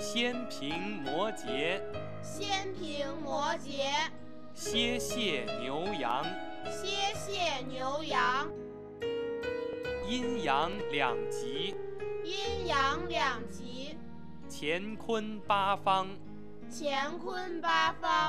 先平摩羯，先平摩羯，歇谢牛羊，歇谢牛羊，阴阳两极，阴阳两极，乾坤八方，乾坤八方。